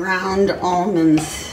ground almonds.